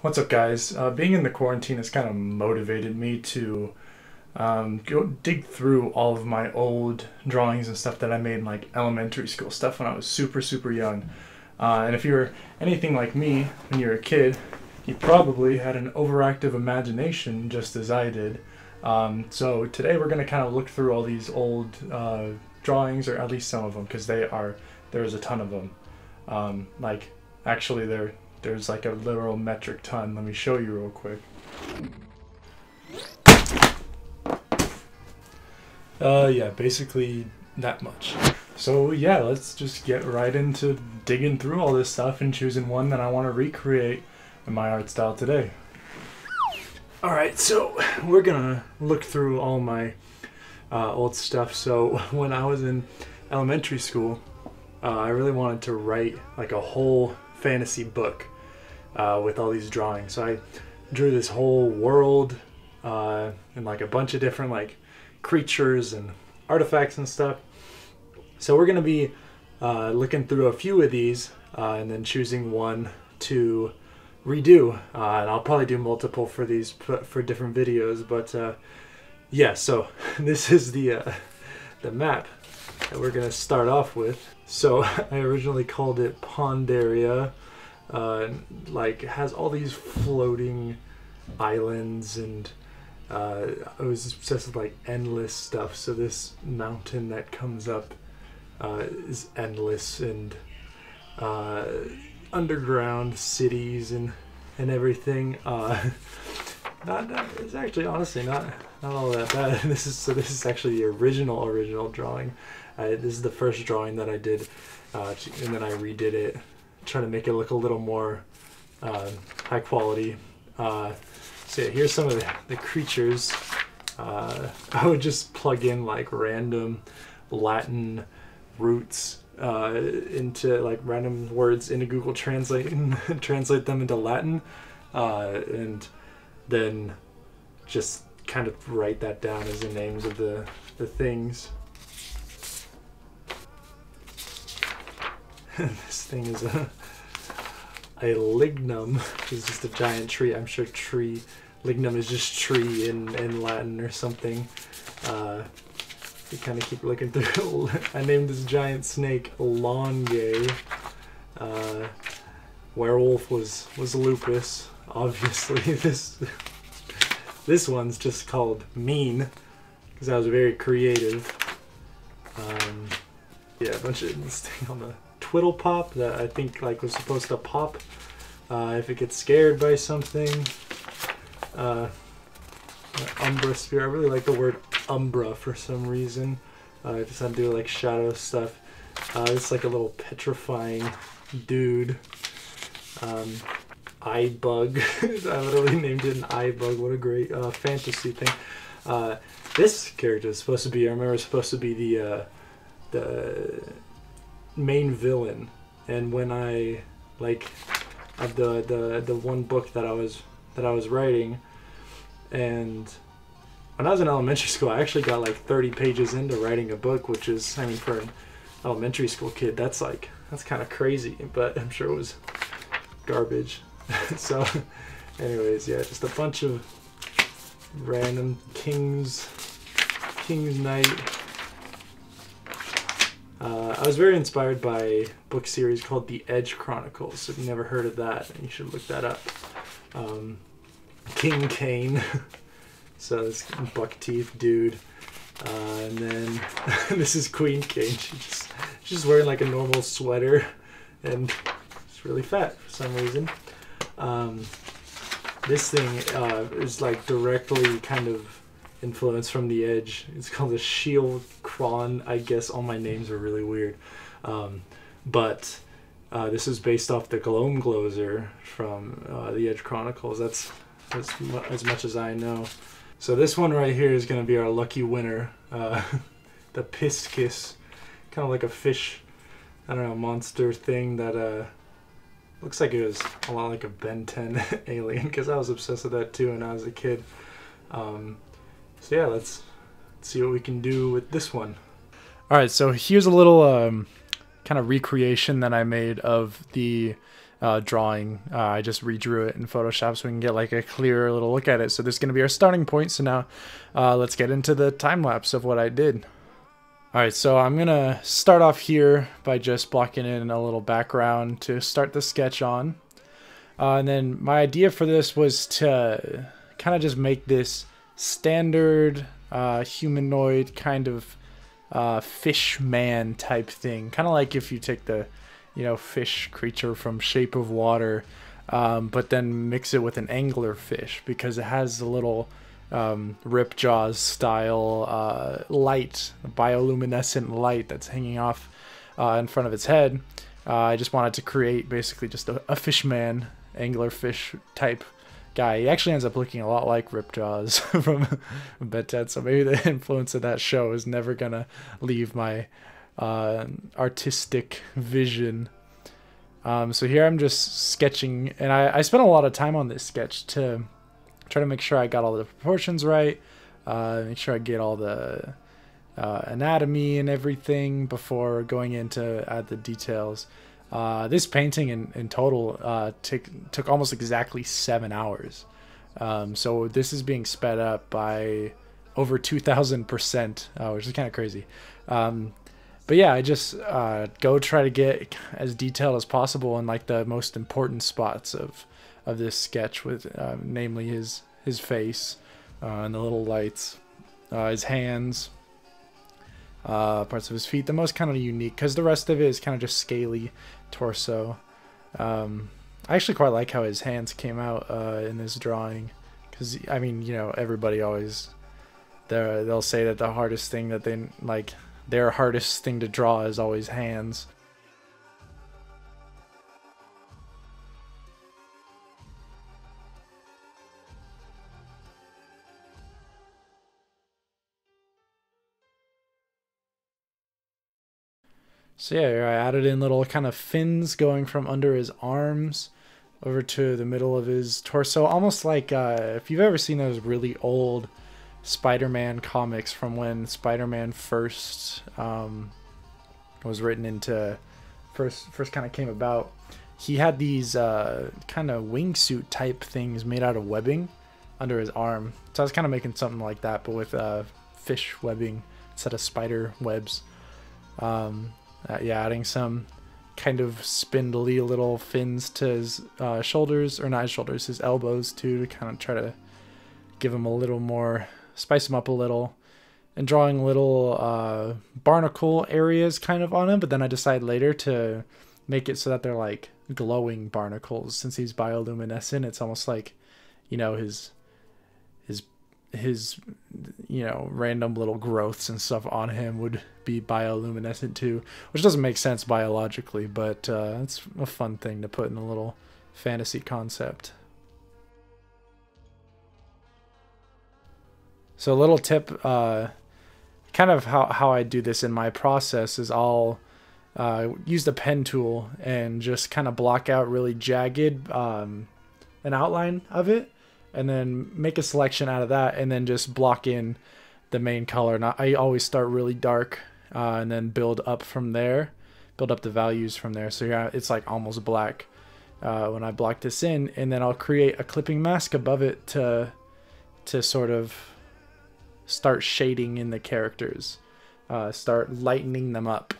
What's up, guys? Uh, being in the quarantine has kind of motivated me to um, go dig through all of my old drawings and stuff that I made in like elementary school stuff when I was super, super young. Uh, and if you're anything like me when you were a kid, you probably had an overactive imagination just as I did. Um, so today we're going to kind of look through all these old uh, drawings, or at least some of them, because they are there's a ton of them. Um, like actually, there there's like a literal metric ton. Let me show you real quick. Uh, yeah, basically that much. So yeah, let's just get right into digging through all this stuff and choosing one that I want to recreate in my art style today. Alright, so we're gonna look through all my uh, old stuff. So when I was in elementary school, uh, I really wanted to write like a whole fantasy book uh, with all these drawings. So I drew this whole world uh, and like a bunch of different like creatures and artifacts and stuff. So we're gonna be uh, looking through a few of these uh, and then choosing one to redo. Uh, and I'll probably do multiple for these for different videos. But uh, yeah, so this is the the map that we're gonna start off with. So I originally called it Pondaria. Uh, like has all these floating islands and uh, I was obsessed with like endless stuff. So this mountain that comes up uh, is endless and uh, underground cities and and everything. Uh, not, not it's actually honestly not not all that bad. This is so this is actually the original original drawing. Uh, this is the first drawing that I did, uh, and then I redid it, trying to make it look a little more uh, high quality. Uh, so yeah, here's some of the, the creatures. Uh, I would just plug in like random Latin roots uh, into like random words into Google Translate and translate them into Latin, and then just kind of write that down as the names of the the things. this thing is a a lignum, which is just a giant tree. I'm sure tree lignum is just tree in in Latin or something. Uh, you kind of keep looking through. I named this giant snake Longe. Uh, werewolf was was lupus. Obviously, this this one's just called mean because I was very creative. Um, yeah, a bunch of this thing on the twiddle pop that I think like was supposed to pop uh, if it gets scared by something. Uh, Umbra sphere. I really like the word Umbra for some reason. Uh, just to do like shadow stuff. Uh, it's like a little petrifying dude. Um, eye bug. I literally named it an eye bug. What a great uh, fantasy thing. Uh, this character is supposed to be. I remember it's supposed to be the uh, the main villain. And when I like of the the the one book that I was that I was writing, and when I was in elementary school, I actually got like 30 pages into writing a book, which is, I mean, for an elementary school kid, that's like, that's kind of crazy, but I'm sure it was garbage. so, anyways, yeah, just a bunch of random King's, King's Knight. I was very inspired by a book series called The Edge Chronicles. If you've never heard of that, you should look that up. Um, King Kane. So this buck teeth dude. Uh, and then this is Queen Kane. She just she's wearing like a normal sweater and she's really fat for some reason. Um, this thing uh, is like directly kind of influenced from the edge. It's called the Shield Kron. I guess all my names are really weird. Um, but uh, this is based off the Gloamglozer from uh, the Edge Chronicles. That's, that's as much as I know. So this one right here is going to be our lucky winner. Uh, the Piscis. Kind of like a fish, I don't know, monster thing that uh, looks like it was a lot like a Ben 10 alien because I was obsessed with that too when I was a kid. Um, so yeah, let's see what we can do with this one. All right, so here's a little um, kind of recreation that I made of the uh, drawing. Uh, I just redrew it in Photoshop so we can get like a clearer little look at it. So this is going to be our starting point. So now uh, let's get into the time lapse of what I did. All right, so I'm going to start off here by just blocking in a little background to start the sketch on. Uh, and then my idea for this was to kind of just make this standard uh, humanoid kind of uh, fish man type thing. Kind of like if you take the you know, fish creature from Shape of Water, um, but then mix it with an angler fish because it has a little um, Ripjaws style uh, light, bioluminescent light that's hanging off uh, in front of its head. Uh, I just wanted to create basically just a, a fishman, angler fish type guy. He actually ends up looking a lot like Ripjaws from Ben so maybe the influence of that show is never gonna leave my uh, artistic vision. Um, so here I'm just sketching, and I, I spent a lot of time on this sketch to try to make sure I got all the proportions right, uh, make sure I get all the uh, anatomy and everything before going in to add the details. Uh, this painting in, in total uh, took, took almost exactly seven hours. Um, so this is being sped up by over 2,000%, uh, which is kind of crazy. Um, but yeah, I just uh, go try to get as detailed as possible in like the most important spots of of this sketch, with uh, namely his his face uh, and the little lights, his hands, uh, parts of his feet. The most kind of unique because the rest of it is kind of just scaly torso. Um, I actually quite like how his hands came out uh, in this drawing because I mean you know everybody always they'll say that the hardest thing that they like their hardest thing to draw is always hands. So yeah, I added in little kind of fins going from under his arms over to the middle of his torso, almost like uh, if you've ever seen those really old Spider-Man comics from when Spider-Man first um, was written into first first kind of came about. He had these uh, kind of wingsuit type things made out of webbing under his arm. So I was kind of making something like that, but with uh, fish webbing instead of spider webs. Um, uh, yeah, adding some kind of spindly little fins to his uh, shoulders, or not his shoulders, his elbows too, to kind of try to give him a little more spice him up a little, and drawing little uh, barnacle areas kind of on him. But then I decide later to make it so that they're like glowing barnacles. Since he's bioluminescent, it's almost like, you know, his his you know random little growths and stuff on him would be bioluminescent too which doesn't make sense biologically but uh, it's a fun thing to put in a little fantasy concept. So a little tip, uh, kind of how, how I do this in my process is I'll uh, use the pen tool and just kind of block out really jagged um, an outline of it and then make a selection out of that and then just block in the main color. And I always start really dark uh, and then build up from there, build up the values from there. So yeah, it's like almost black uh, when I block this in and then I'll create a clipping mask above it to to sort of start shading in the characters, uh, start lightening them up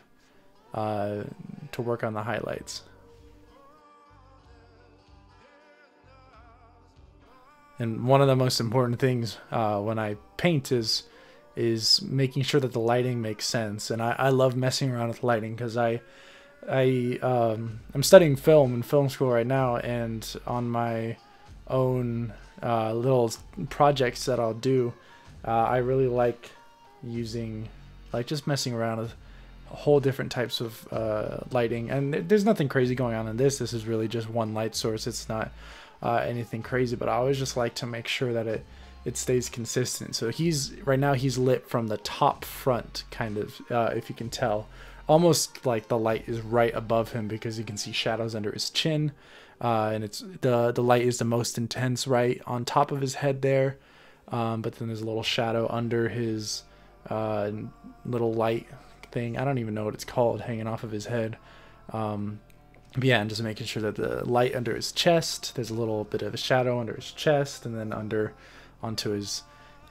uh, to work on the highlights. And one of the most important things uh, when I paint is is making sure that the lighting makes sense. And I, I love messing around with lighting because I I um, I'm studying film in film school right now, and on my own uh, little projects that I'll do, uh, I really like using, like just messing around with whole different types of uh, lighting. And there's nothing crazy going on in this. This is really just one light source. It's not uh, anything crazy, but I always just like to make sure that it it stays consistent. So he's right now he's lit from the top front, kind of, uh, if you can tell. Almost like the light is right above him because you can see shadows under his chin, uh, and it's the the light is the most intense right on top of his head there. Um, but then there's a little shadow under his uh, little light thing. I don't even know what it's called hanging off of his head. Um, but yeah, and just making sure that the light under his chest, there's a little bit of a shadow under his chest, and then under onto his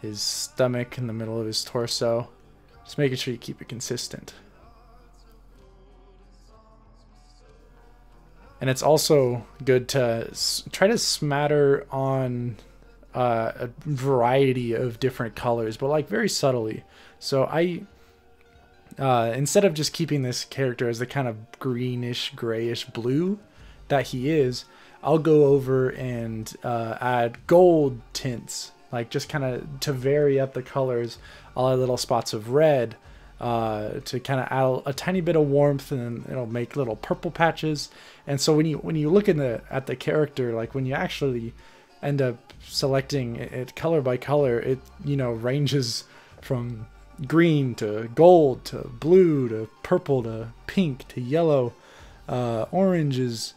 his stomach in the middle of his torso. Just making sure you keep it consistent. And it's also good to try to smatter on uh, a variety of different colors, but like very subtly. So I, uh, instead of just keeping this character as the kind of greenish, grayish blue that he is, I'll go over and uh, add gold tints, like just kind of to vary up the colors. I'll add little spots of red uh, to kind of add a tiny bit of warmth, and it'll make little purple patches. And so when you when you look in the at the character, like when you actually end up selecting it color by color, it you know ranges from green to gold to blue to purple to pink to yellow. Uh, orange is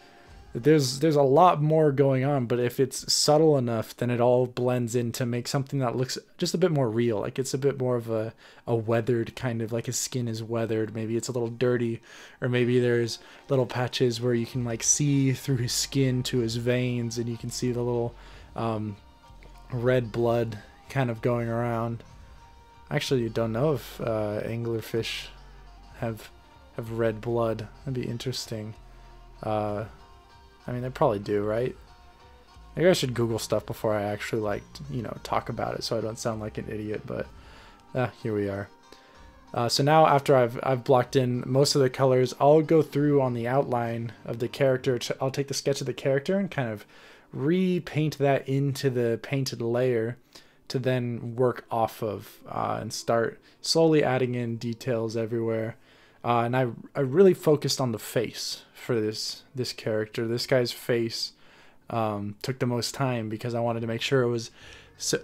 there's there's a lot more going on but if it's subtle enough then it all blends in to make something that looks just a bit more real. Like it's a bit more of a, a weathered kind of like his skin is weathered. Maybe it's a little dirty or maybe there's little patches where you can like see through his skin to his veins and you can see the little um, red blood kind of going around actually you don't know if uh, anglerfish have have red blood that'd be interesting uh, I mean, they probably do, right? Maybe I should Google stuff before I actually, like, you know, talk about it so I don't sound like an idiot, but uh, here we are. Uh, so now after I've, I've blocked in most of the colors, I'll go through on the outline of the character. I'll take the sketch of the character and kind of repaint that into the painted layer to then work off of uh, and start slowly adding in details everywhere. Uh, and I, I really focused on the face for this this character. This guy's face um, took the most time because I wanted to make sure it was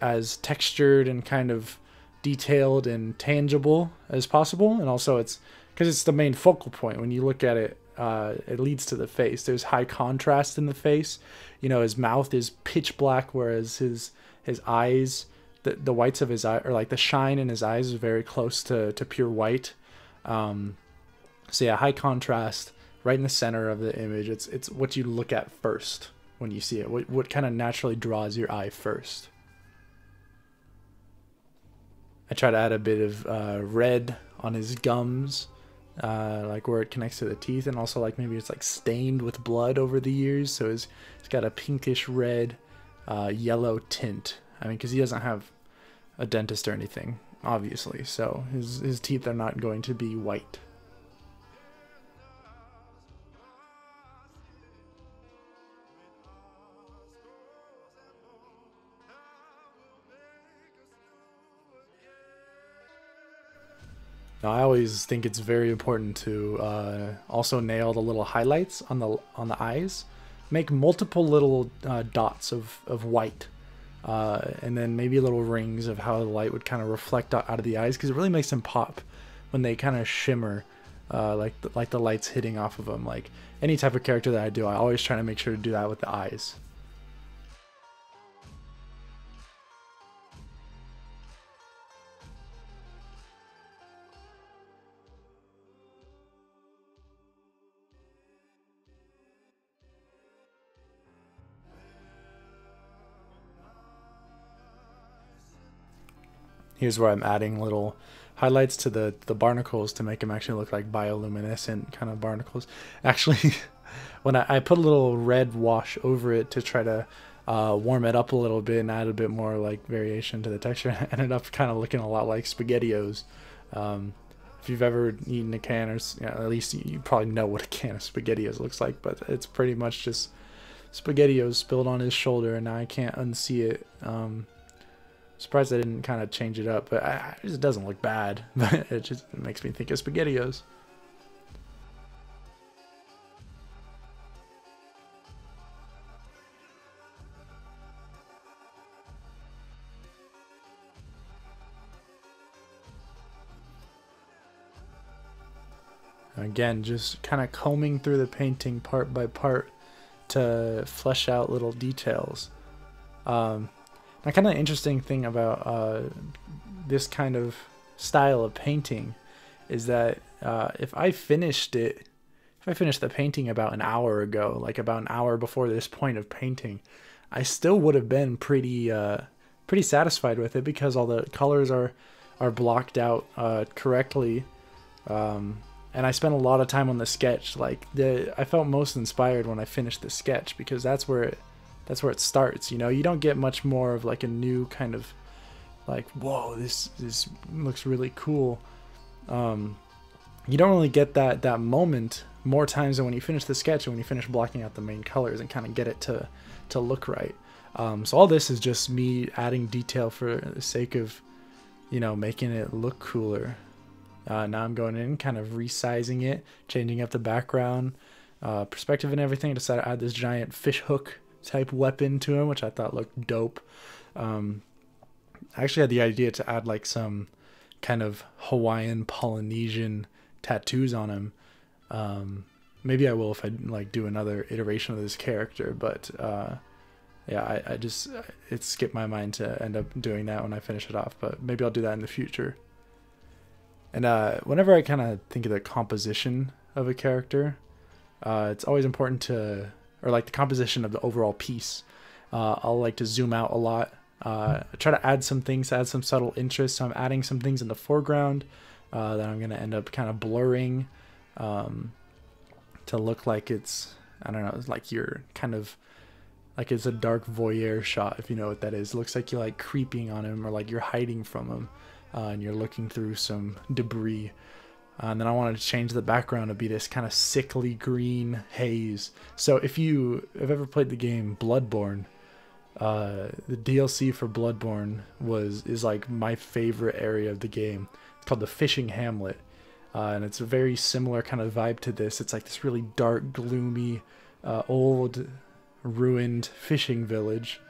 as textured and kind of detailed and tangible as possible. And also, it's because it's the main focal point. When you look at it, uh, it leads to the face. There's high contrast in the face. You know, his mouth is pitch black, whereas his his eyes, the the whites of his eye, or like the shine in his eyes, is very close to to pure white. Um, so yeah, high contrast, right in the center of the image. It's it's what you look at first when you see it. What what kind of naturally draws your eye first. I try to add a bit of uh, red on his gums, uh, like where it connects to the teeth, and also like maybe it's like stained with blood over the years, so it's it's got a pinkish red, uh, yellow tint. I mean, because he doesn't have a dentist or anything, obviously, so his his teeth are not going to be white. Now, I always think it's very important to uh, also nail the little highlights on the on the eyes. Make multiple little uh, dots of, of white, uh, and then maybe little rings of how the light would kind of reflect out of the eyes because it really makes them pop when they kind of shimmer, uh, like the, like the lights hitting off of them. Like any type of character that I do, I always try to make sure to do that with the eyes. Here's where I'm adding little highlights to the, the barnacles to make them actually look like bioluminescent kind of barnacles. Actually, when I, I put a little red wash over it to try to uh, warm it up a little bit and add a bit more like variation to the texture, it ended up kind of looking a lot like SpaghettiOs. Um, if you've ever eaten a can, or you know, at least you probably know what a can of SpaghettiOs looks like, but it's pretty much just SpaghettiOs spilled on his shoulder, and now I can't unsee it. Um, Surprised they didn't kind of change it up, but I, it doesn't look bad. But it just makes me think of SpaghettiOs. Again, just kind of combing through the painting part by part to flesh out little details. Um, a kind of interesting thing about uh, this kind of style of painting is that uh, if I finished it, if I finished the painting about an hour ago, like about an hour before this point of painting, I still would have been pretty uh, pretty satisfied with it because all the colors are are blocked out uh, correctly. Um, and I spent a lot of time on the sketch. Like the, I felt most inspired when I finished the sketch because that's where it, that's where it starts. You know, you don't get much more of like a new kind of, like whoa, this this looks really cool. Um, you don't really get that that moment more times than when you finish the sketch and when you finish blocking out the main colors and kind of get it to to look right. Um, so all this is just me adding detail for the sake of, you know, making it look cooler. Uh, now I'm going in, kind of resizing it, changing up the background, uh, perspective and everything. I decided to add this giant fish hook type weapon to him, which I thought looked dope. Um, I actually had the idea to add like some kind of Hawaiian Polynesian tattoos on him. Um, maybe I will if I like do another iteration of this character, but uh, yeah, I, I just it skipped my mind to end up doing that when I finish it off, but maybe I'll do that in the future. And uh, whenever I kind of think of the composition of a character, uh, it's always important to, or like the composition of the overall piece. Uh, I'll like to zoom out a lot. Uh, try to add some things, add some subtle interest. So I'm adding some things in the foreground uh, that I'm going to end up kind of blurring um, to look like it's, I don't know, like you're kind of like it's a dark voyeur shot, if you know what that is. It looks like you're like creeping on him or like you're hiding from him uh, and you're looking through some debris. Uh, and then I wanted to change the background to be this kind of sickly green haze. So if you have ever played the game Bloodborne, uh, the DLC for Bloodborne was is like my favorite area of the game. It's called the Fishing Hamlet, uh, and it's a very similar kind of vibe to this. It's like this really dark, gloomy, uh, old, ruined fishing village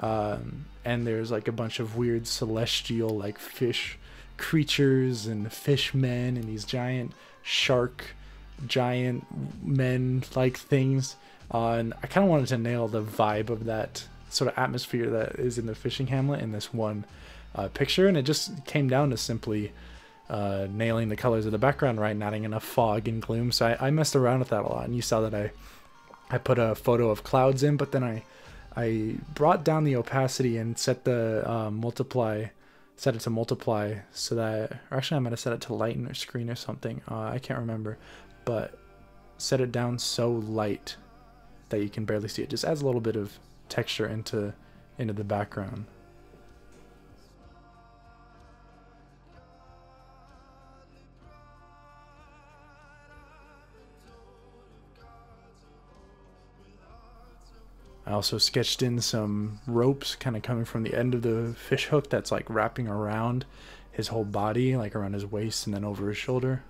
um, and there's like a bunch of weird celestial like fish creatures and fishmen and these giant shark giant men like things uh, and i kind of wanted to nail the vibe of that sort of atmosphere that is in the fishing hamlet in this one uh, picture. And it just came down to simply uh, nailing the colors of the background right and adding enough fog and gloom. So I, I messed around with that a lot. And you saw that i i put a photo of clouds in but then i I brought down the opacity and set the um, multiply, set it to multiply so that, or actually I'm going to set it to lighten or screen or something. Uh, I can't remember, but set it down so light that you can barely see it. Just adds a little bit of texture into into the background. I also sketched in some ropes kind of coming from the end of the fish hook that's like wrapping around his whole body, like around his waist and then over his shoulder.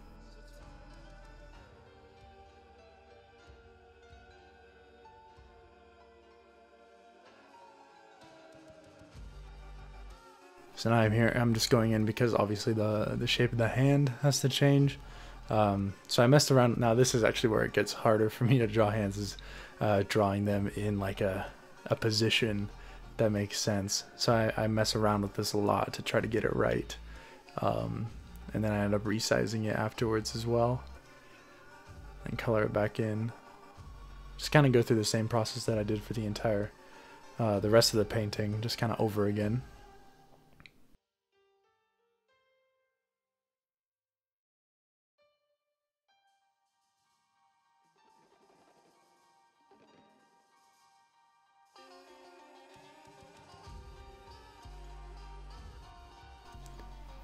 So now I'm here, I'm just going in because obviously the, the shape of the hand has to change. Um, so I messed around. Now this is actually where it gets harder for me to draw hands is uh, drawing them in like a, a position that makes sense. So I, I, mess around with this a lot to try to get it right. Um, and then I end up resizing it afterwards as well. And color it back in. Just kind of go through the same process that I did for the entire, uh, the rest of the painting, just kind of over again.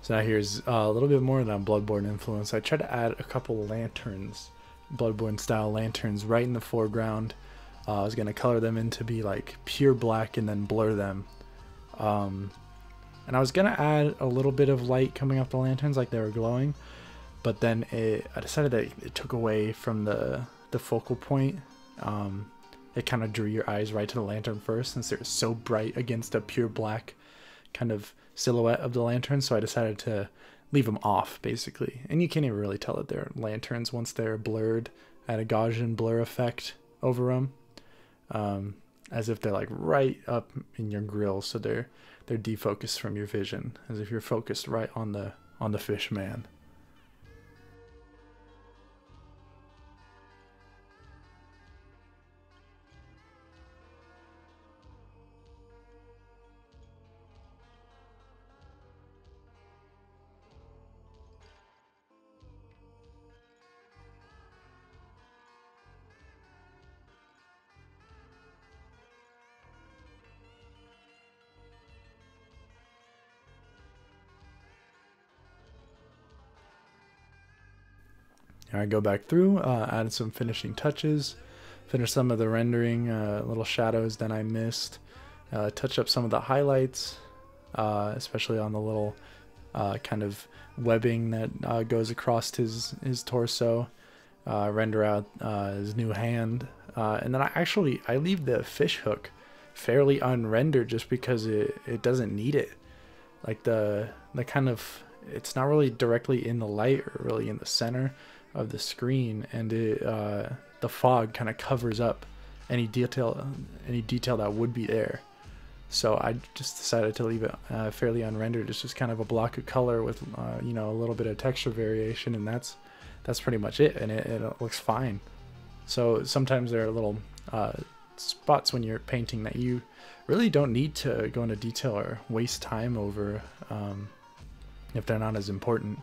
So now here's uh, a little bit more of that Bloodborne influence. I tried to add a couple lanterns, Bloodborne style lanterns right in the foreground. Uh, I was going to color them in to be like pure black and then blur them. Um, and I was going to add a little bit of light coming off the lanterns like they were glowing. But then it, I decided that it took away from the, the focal point. Um, it kind of drew your eyes right to the lantern first since they're so bright against a pure black kind of silhouette of the lanterns, so I decided to leave them off basically. And you can't even really tell that they're lanterns once they're blurred. Had a Gaussian blur effect over them, um, as if they're like right up in your grill, so they're they're defocused from your vision, as if you're focused right on the on the fish man. I go back through, uh, added some finishing touches, finish some of the rendering, uh, little shadows that I missed, uh, touch up some of the highlights, uh, especially on the little uh, kind of webbing that uh, goes across his his torso. render out his new hand, and then I actually I leave the fish hook fairly unrendered just because it, it doesn't need it. Like the the kind of it's not really directly in the light or really in the center of the screen, and it uh, the fog kind of covers up any detail any detail that would be there. So I just decided to leave it uh, fairly unrendered. It's just kind of a block of color with uh, you know a little bit of texture variation, and that's that's pretty much it, and it, it looks fine. So sometimes there are little uh, spots when you're painting that you really don't need to go into detail or waste time over um, if they're not as important.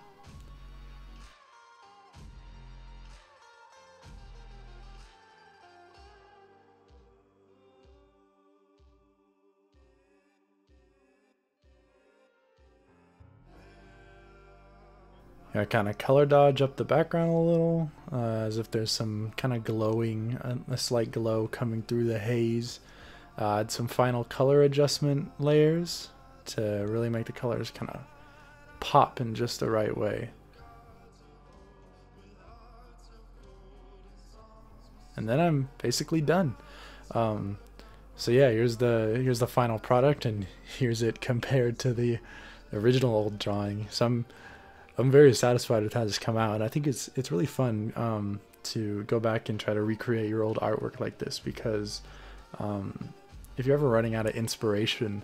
I kind of color dodge up the background a little, uh, as if there's some kind of glowing, a slight glow coming through the haze. Uh, add some final color adjustment layers to really make the colors kind of pop in just the right way. And then I'm basically done. Um, so yeah, here's the here's the final product, and here's it compared to the original old drawing. So I'm very satisfied with how this come out, and I think it's it's really fun um, to go back and try to recreate your old artwork like this because um, if you're ever running out of inspiration,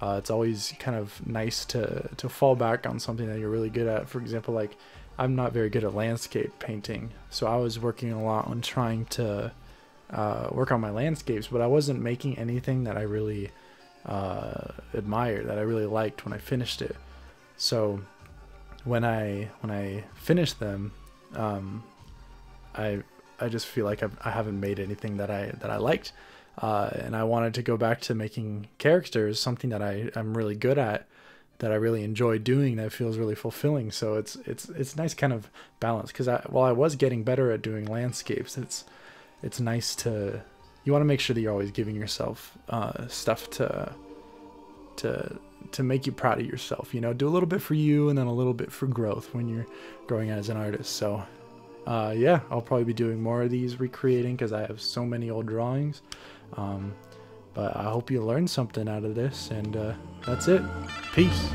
uh, it's always kind of nice to to fall back on something that you're really good at. For example, like I'm not very good at landscape painting, so I was working a lot on trying to uh, work on my landscapes, but I wasn't making anything that I really uh, admired, that I really liked when I finished it. So when I when I finish them, um, I I just feel like I've, I haven't made anything that I that I liked, uh, and I wanted to go back to making characters, something that I I'm really good at, that I really enjoy doing, that feels really fulfilling. So it's it's it's nice kind of balance because I while I was getting better at doing landscapes, it's it's nice to you want to make sure that you're always giving yourself uh, stuff to to to make you proud of yourself. You know, do a little bit for you and then a little bit for growth when you're growing as an artist. So, uh, yeah, I'll probably be doing more of these recreating because I have so many old drawings. Um, but I hope you learned something out of this, and uh, that's it. Peace.